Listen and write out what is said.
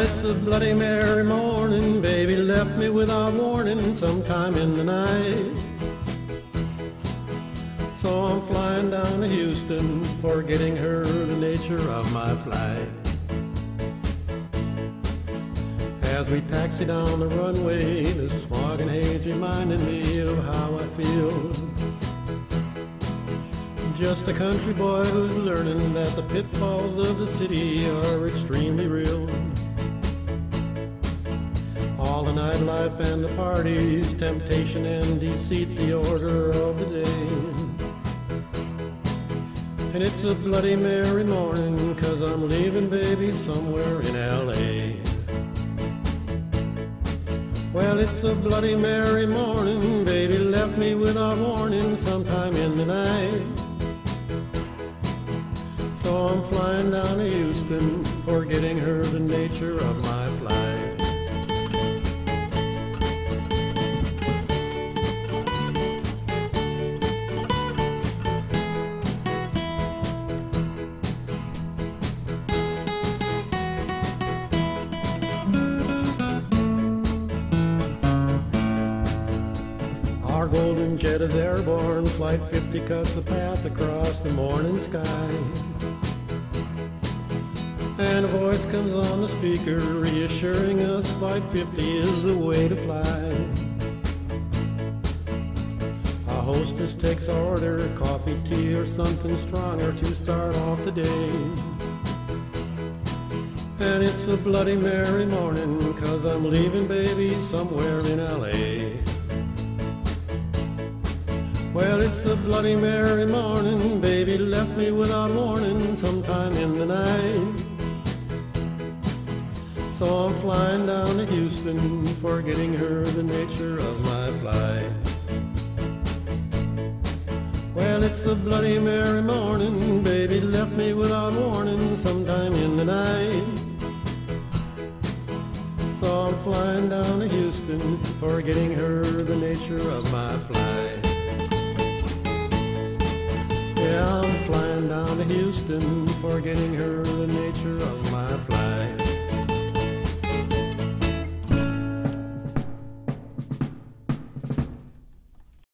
it's a bloody Mary morning. Baby left me without warning sometime in the night. So I'm flying down to Houston, forgetting her the nature of my flight. As we taxi down the runway, the smog and haze reminded me of how I feel. Just a country boy who's learning that the pitfalls of the city are extremely real. All the nightlife and the parties, temptation and deceit, the order of the day. And it's a bloody Mary morning, cause I'm leaving baby somewhere in LA. Well, it's a bloody Mary morning, baby left me without warning sometime in the night. I'm flying down to Houston, forgetting her the nature of my flight. Our golden jet is airborne, flight 50 cuts a path across the morning sky. And a voice comes on the speaker reassuring us flight 50 is the way to fly. A hostess takes order, coffee, tea, or something stronger to start off the day. And it's a bloody Mary morning, cause I'm leaving baby somewhere in LA. Well, it's a bloody Mary morning, baby left me without warning sometime in the night. So I'm flying down to Houston, forgetting her the nature of my flight. Well, it's a bloody Mary morning, baby left me without warning sometime in the night. So I'm flying down to Houston, forgetting her the nature of my flight. Yeah, I'm flying down to Houston, forgetting her the nature of my flight.